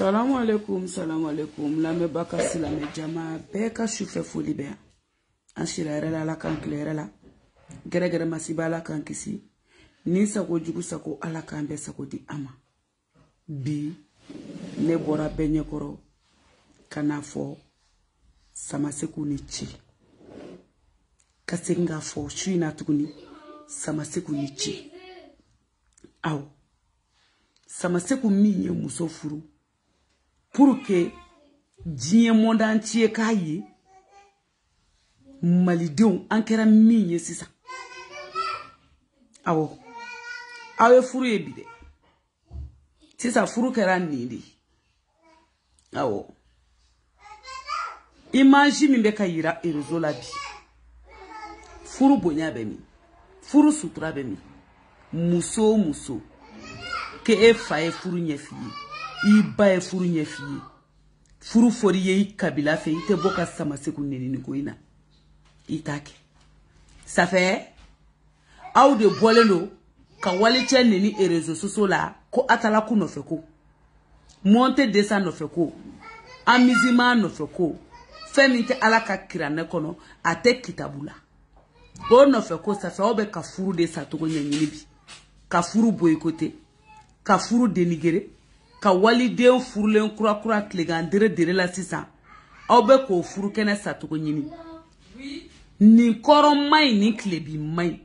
salamu alaikum salamu alaikum lamɛnba ka silamɛ jama bɛɛ ka sufɛ foli bɛ yan an sira yɛrɛ la ala k'an tile yɛrɛ la gɛrɛgɛrɛ masiba ala k'an kisi ni sago jugu sago ala k'an bɛɛ sago di an ma bi ne bɔra bɛɛ ɲɛkɔrɔ ka n'a fɔ samaseku ni ci ka segin k'a fɔ su in na tuguni samaseku ni ci aw samaseku min ye muso furu pour que diɲɛ mɔndan ci ye k'a ye malidenw an kɛra min ye sisan awɔ aw ye furu ye bi dɛ sisan furu kɛra nin de ye awɔ imansi min bɛ ka yira erezo la bi furu bonya bɛ min furu sutura bɛ min muso o muso k'e e fa ye furu ɲɛf'i ye i ba ye furu ɲɛf'i ye furu fɔr'i ye i kabila fɛ i tɛ bɔ ka sama segu nenini ko in na i t'a kɛ safɛ aw de bɔlen don ka walicɛ neni erezo soso la ko atalaku nɔfɛ ko monte desa nɔfɛ ko amizima nɔfɛ ko fɛn min tɛ ala ka kiranɛ kɔnɔ a tɛ kitabu la o nɔfɛ ko safɛ aw bɛ ka furu de sacogo ɲɛɲini bi ka furu boyikote ka furu denigere ka waliden furulen kurakura tilegan dere dere la sisan aw bɛ k'o furu kɛnɛ satogo ɲini nin kɔrɔ man ɲi nin tilebi man ɲi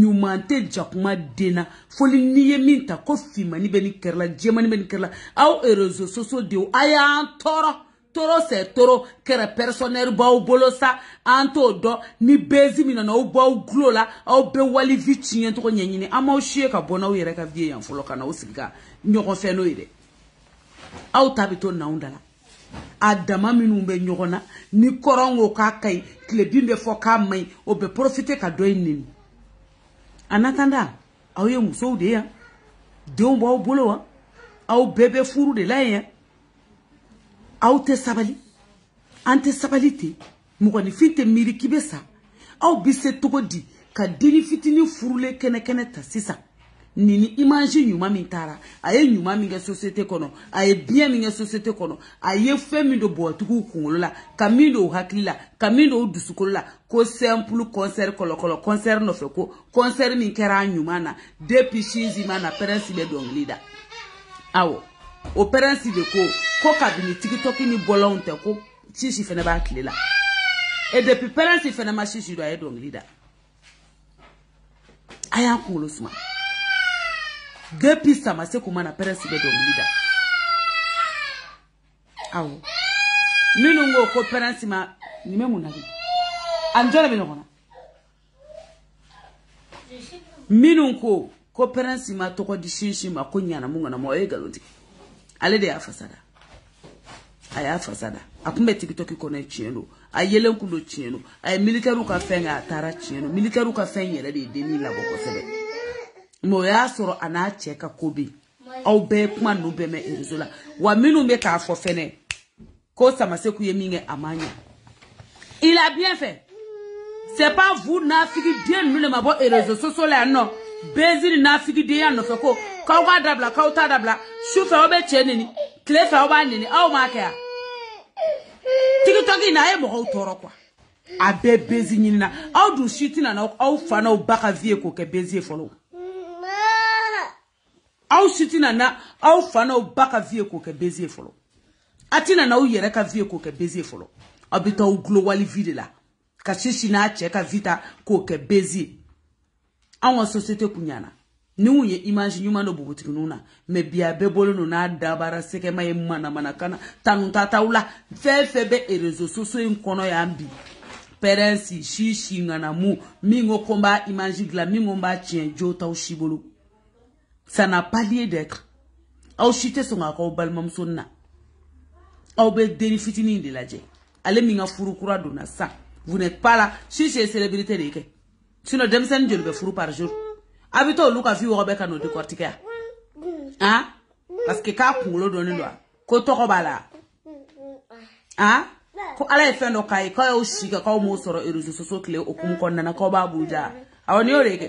ɲuman tɛ jakuma den na fo ni n'i ye min ta ko finmani bɛ ni kɛrɛ la jɛmani bɛ ni kɛrɛ la aw erezo soso denw a y'an tɔɔrɔ toro sɛ toro kɛrɛ pɛrisɔnɛri b'aw bolo sa an t'o dɔn ni bezi min nana aw b'aw gulo la aw bɛ wali vi tiɲɛ tɔgɔ ɲɛɲini an m'aw siye ka bɔ n'aw yɛrɛ ka vie yan fɔlɔ ka na aw sigi ka ɲɔgɔn fɛ n'o ye dɛ aw ta bɛ to nanw da la a dama minnu bɛ ɲɔgɔn na ni kɔrɔn ko k'a ka ɲi tilebin bɛ fɔ k'a man ɲi o bɛ porofite ka dɔ in neni a natanda aw ye musow de ye yan denw b'aw bolo wa aw bɛɛ bɛ furu de la yen yan aw tɛ sabali an tɛ sabali ten mɔgɔninfin tɛ miiri k'i bɛ sa aw bɛ se cogo di ka denni fitinin furulen kɛnɛkɛnɛ ta sisan nin ni imanzi ɲuman min taara a ye ɲuman min kɛ sosiyete kɔnɔ a ye biɲɛ min kɛ sosiyete kɔnɔ a ye fɛn min don bɔgɔtigiw kunkolo la ka min don u hakili la ka min don u dusukolo la ko sɛnpulu kɔnsɛri kɔlɔkɔlɔ kɔnsɛri nɔfɛ ko kɔnsɛri min kɛra a ɲuman na depi sinzi ma na pɛrɛnsi bɛ dɔnkili da awɔ o pɛrɛnsi de ko ko kabini tikitɔki ni bɔlɔnw tɛ ko sisi fɛnɛ b'a tile la e depi pɛrɛnsi fɛnɛ ma sisi dɔ a ye dɔnkili da a y'a kunkolo suma depi samase kuma na pɛrɛnsi bɛ dɔnkili da awɔ minnu ko ko pɛrɛnsi ma nin bɛ mun na de a ni jɔn de bɛ ɲɔgɔn na minnu ko ko pɛrɛnsi ma tɔgɔ di sinsin ma ko ɲanamu ŋanama o ye nkalon tigɛ ale de y'a fasada a y'a fasada a tun bɛ tigitɔki kɔnɔ ye tiɲɛ don a yelen kun don tiɲɛ don a ye militɛriw ka fɛn kɛ a taara tiɲɛ don militɛriw ka fɛn yɛrɛ de ye denni labɔ kosɛbɛ mɛ o y'a sɔrɔ a n'a cɛ ka ko bɛ yen aw bɛɛ kuma ninnu bɛɛ mɛn erezo la wa minnu bɛ k'a fɔ fɛnɛ Ko Samaseku ye min kɛ a ma ɲɛ. Il a bien fait. C'est pas vous nafigi den ninnu de ma bɔ réseaux sociaux la yan nɔ. Bezi ni nafigi denya nɔfɛ ko k'aw k'a dabila k'aw t'a dabila su fɛ aw bɛ cɛ neni tile fɛ aw b'a neni aw m'a kɛ yan. TikTok in na a ye mɔgɔw tɔɔrɔ quoi. A bɛɛ bezi ɲini na aw dun si tɛna aw fa n'aw ba ka vie k'o kɛ bezi ye fɔlɔ. aw si tɛna na aw fa n'aw ba ka vie k'o kɛ bezi ye fɔlɔ a tɛna na aw yɛrɛ ka vie k'o kɛ bezi ye fɔlɔ aw bɛ taa aw global vie de la ka sisi n'a cɛ ka vie ta k'o kɛ bezi ye anw ka société kun ɲana ni kun ye image ɲuman dɔ bogotigininw na mɛ bi a bɛɛ bɔlen don n'a dabara sɛgɛma ye manamanakana tanutataw la fɛn fɛn bɛ erezo soso in kɔnɔ yan bi pɛrɛnsi si si ŋanamu min ko ko n b'a image dilan min ko n b'a tiɲɛ jo taw si bolo ça n'a pas lieu d'être aw si tɛ sɔn k'a k'aw balimamuso na aw bɛ denni fitinin de lajɛ ale min ka furu kura donna sisan vous n'êtes pas là si c'est célébrité de ye kɛ sinon denmisɛnnin joli bɛ furu par jour a bɛ to olu ka vie wɔgɔ bɛɛ ka n'o décortiquer yan han parce que k'a kunkolo dɔnnen don a ko tɔgɔ b'a la han ko ala ye fɛn dɔ k'a ye k'aw y'aw si kɛ k'aw m'o sɔrɔ réseaux sociaux tile okumu kɔnɔna na k'aw b'a buruja awɔ ni y'o de ye kɛ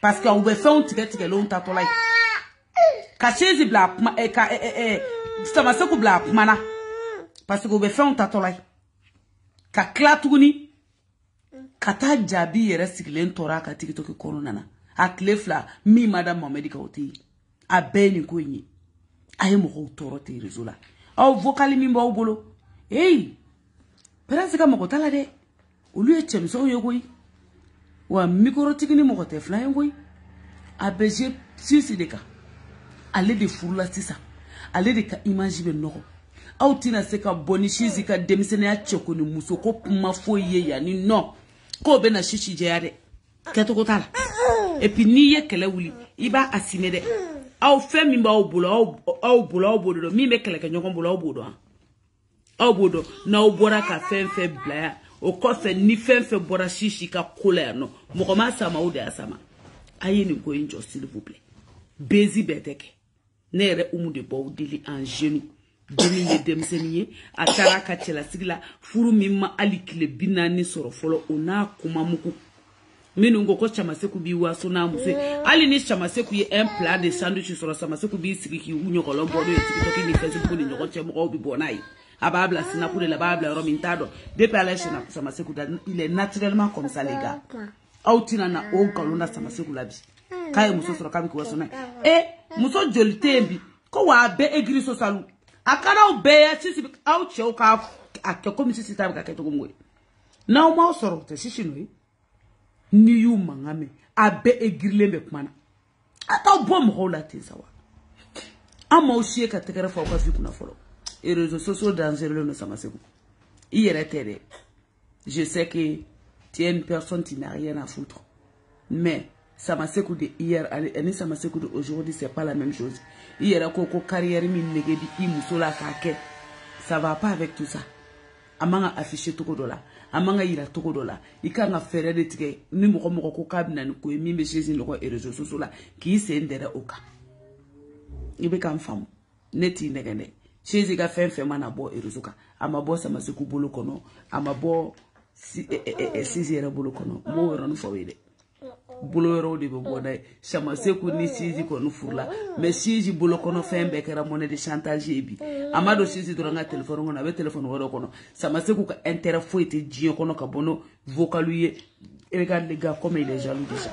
parce que u bɛ fɛnw tigɛ tigɛlenw tatɔla ye ka sezi bila a kuma eh, ka eh, eh, eh, samaseku bila a kuma na parce que u bɛ fɛnw tatɔla ye ka tila tuguni ka taa jaabi yɛrɛ sigilen tɔɔrɔ a ka tikitɔki kɔnɔna na a tile fila min ma da mamɛdi kan o tɛ yen a bɛɛ ye nin ko in ye a ye mɔgɔw tɔɔrɔ tɛ rezo la aw vokali min b'aw bolo eyi pɛrɛnsi ka mɔgɔ t'a la dɛ olu ye cɛmisɛnw ye koyi wa mikorotigi ni mɔgɔ tɛ fila ye koyi a bɛ ze sisi de kan ale de furula sisan ale de ka imaji bɛ nɔgɔ aw tɛna se ka bɔ ni sisi ka denmisɛnninya cɛko ni muso ko kuma foyi ye yan ni nɔ k'o bɛ na sisi jɛya dɛ kɛcogo t'a la et puis n'i ye kɛlɛ wuli i b'a assumer dɛ aw fɛn min b'aw bolo aw bolo aw b'o de dɔn min bɛ kɛlɛkɛ ɲɔgɔn bolo aw b'o dɔn aw b'o dɔn n'aw bɔra ka fɛn fɛn bila yan o kɔfɛ ni fɛn fɛn bɔra sisi ka ko la yan nɔ mɔgɔ ma sama o de y'a sama a ye nin ko in jɔ s'il vous plaît bezi bɛɛ tɛ kɛ ne yɛrɛ umu de b'aw deli an zenu deni ye denmisɛnnin ye a taara ka cɛlasigi la furu min ma hali tile bi naani sɔrɔ fɔlɔ o n'a kuma mugu minnu ko ko camaseku b'i waso n'a muso ye hali ni camaseku ye un plat de sandwich sɔrɔ camaseku b'i sigi k'i ɲɔgɔlɔn bɔ n'o ye tikitɔki ni fɛsibuku ni ɲɔgɔn cɛ mɔgɔw bɛ bɔ n'a ye a b'a bila sinaku de la a b'a bila yɔrɔ min t'a dɔn depuis ala ye camaseku da il est naturellement comme ça les gars aw tɛna na o nkalon da sama segu la bi k'a ye muso sɔrɔ k'a bɛ k'u ka sɔnna e muso joli tɛ yen bi ko wa a bɛɛ egiri sosalu a ka d'aw bɛɛ ye sisi aw cɛw k'a a kɛ komi sisi ta bɛ ka kɛ cogo min ko ye n'aw m'aw sɔrɔ o tɛ sisi nɔ ye n'i y'u mankan mɛn a bɛɛ egirilen bɛ kuma na a t'aw bɔ mɔgɔw la ten sa wa an m'aw siye ka tɛgɛrɛ fɔ aw ka vi kunna fɔlɔ réseaux sociaux dangereux no sama segu i yɛrɛ tɛ dɛ je sais que tu es une personne qui n'a rien à foutre mais sama segu de hier ani sama segu de aujourd'hui c'est pas la même chose i yɛrɛ ko ko carrière min nege bi i muso la k'a kɛ ça va pas avec tout ça a man ka afficher togo dɔ la a man ka yira togo dɔ la i kan ka fɛɛrɛ de tigɛ ni mɔgɔ mɔgɔ ko k'a bɛna ni ko ye min bɛ sezi nɔgɔ erezo soso la k'i sen dɛrɛ o kan i bɛ ka n faamu ne t'i nɛgɛn dɛ sezi ka fɛn fɛn mana bɔ erezo kan a ma bɔ samasiku bolo kɔnɔ a ma bɔ sezi yɛrɛ bolo kɔnɔ n b'o yɔrɔnin fɔ aw ye dɛ bolo yɔrɔw de bɛ bɔ n'a ye samaseku ni sinji kɔni furula mɛ sinji bolo kɔnɔ fɛn bɛɛ kɛra mɔnɛ de chantage ye bi a ma don sinji dɔrɔn ka telefɔni kɔnɔ a bɛ telefɔni wɛrɛ kɔnɔ samaseku ka intérêt foyi tɛ diɲɛ kɔnɔ ka bɔ n'o vocal ye regarde les gars comme il est jaloux déjà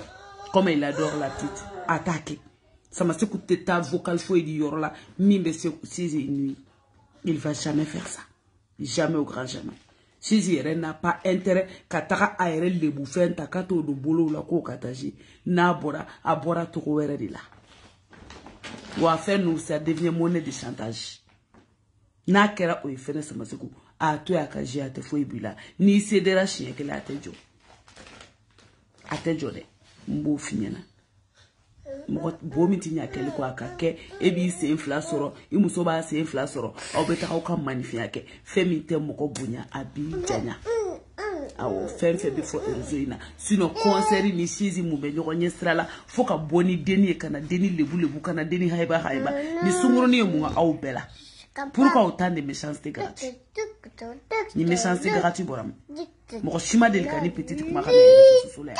comme il adore la petite a t'a kɛ samaseku tɛ taa vocal foyi di yɔrɔ la min bɛ se sinji nuit il va jamais faire ça jamais au grand jamais sisi yɛrɛ n'a pas intérêt ka taga a yɛrɛ lebu fɛn ta ka t'o don bolow la k'o ka tazi n'a bɔra a bɔra togo wɛrɛ de la wa fɛn ninnu ça devient monnaie de chantage n'a kɛra o ye fɛnɛ samaseko a to y'a ka ji a tɛ foyi b'i la n'i sedera siɲɛ kelen a tɛ jɔ a tɛ jɔ dɛ n b'o f'i ɲɛna mɔgɔ bo min ti ɲa kɛli kɔ a ka kɛ e b'i sen fila sɔrɔ i muso b'a sen fila sɔrɔ aw bɛ taga aw ka manifinya kɛ fɛn min tɛ mɔgɔ bonya a b'i janya awɔ fɛn fɛn bɛ fɔ rezo in na sinɔ kɔnsɛri ni sizi mun bɛ ɲɔgɔn ɲɛ sira la fo ka bɔ ni denni ye ka na denni lebu lebu ka na denni hayiba hayiba ni sunkurunin ye mun ka aw bɛɛ la pour que aw tan de méchanceté garati ni méchanceté garati bɔra min mɔgɔ si ma deli ka ni petite kuma ka na soso la yan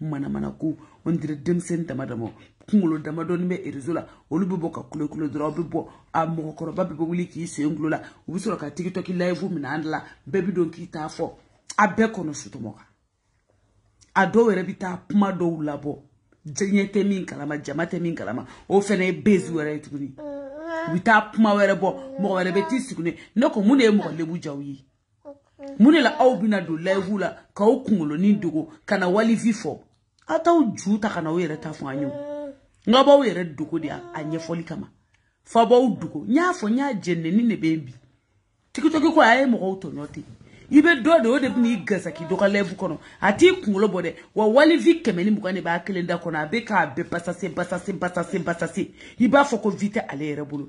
manamana ko on dirait denmisɛnnin dama dama kunkolo damadɔni bɛ erezo la olu bɛ bɔ ka kulo kulo dɔrɔn aw bɛ bɔ a mɔgɔkɔrɔba bɛ bɔ wuli k'i sen kulo la u bɛ sɔrɔ ka tikitɔki layifu minɛ an la bɛɛ bɛ don k'i t'a fɔ a bɛɛ kɔnɔ sutɔmɔ kan a dɔw yɛrɛ bɛ taa kuma dɔw labɔ diɲɛ tɛ min kalama jama tɛ min kalama o fɛnɛ ye bezi wɛrɛ ye tuguni u bɛ taa kuma wɛrɛ bɔ mɔgɔ wɛrɛ bɛ t'i sigi ne ko mun de ye mɔgɔ lebu jaw ye mun de la aw bɛna don layibu la k'aw kunkolonin dogo ka na walifi fɔ aw t'aw ju ta ka na aw yɛrɛ ta fɔ an ye n ka b'aw yɛrɛ dogo de a ɲɛfɔli kama fa b'aw dogo n y'a fɔ n y'a jɛnɛni de bɛ yen bi tikitɔki ko a ye mɔgɔw tɔɲɔ ten i bɛ dɔ de o de bɛna i gasaki dɔ ka lɛfu kɔnɔ a t'i kunkolo bɔ dɛ wa walifi kɛmɛ ni mugan de b'a kelen da kɔnɔ a bɛ k'a bɛɛ basase basase basase basase i b'a fɔ ko vi tɛ ale yɛrɛ bolo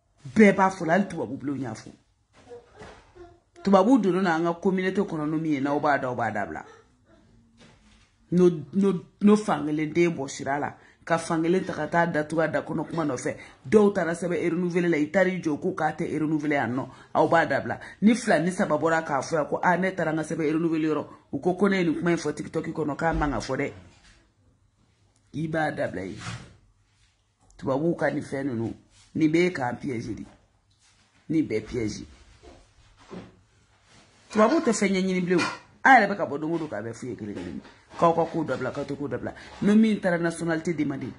bɛɛ b'a fɔ la hali tubabu bulon y'a fɔ tubabu donna na an ka communauté kɔnɔ n'o min ye n'aw b'a dɔn aw b'a dabila n'o fankelen den bɔ sira la ka fankelen ta ka taa datugu a da kɔnɔ kuma nɔfɛ dɔw taara sɛbɛn renouveler la i taara i jɔ ko k'a tɛ renouveler yan nɔ aw b'a dabila ni fila ni saba bɔra k'a fɔ yan ko a ne taara n ka sɛbɛn renouveler yɔrɔ u ko ko ne ye nin kuma in fɔ tiktok kɔnɔ k'a man ka fɔ dɛ i b'a dabila ye. tubabuw ka nin fɛn ninnu nin bɛ k'a piɛzi de nin bɛɛ piɛzi tubabuw tɛ fɛn ɲɛɲini bilen o an yɛrɛ bɛ ka bɔ don o don k'a bɛɛ f'u ye kelen kelen k'aw ka kow dabila k'aw tɛ kow dabila ni min taara nationalité demande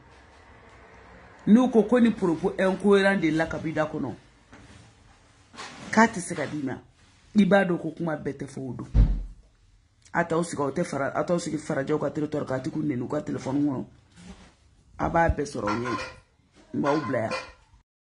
n'u ko ko ni propos incohérent de la kabi da kɔnɔ k'a tɛ se ka d'i ma i b'a dɔn ko kuma bɛɛ tɛ fɔ o don a t'aw sigi aw tɛ fara a t'aw sigi farajɛw ka territoire kan a ti k'u nɛni u ka telefɔni kɔnɔ a b'a bɛɛ sɔrɔ aw ɲɛ n b'aw bila yan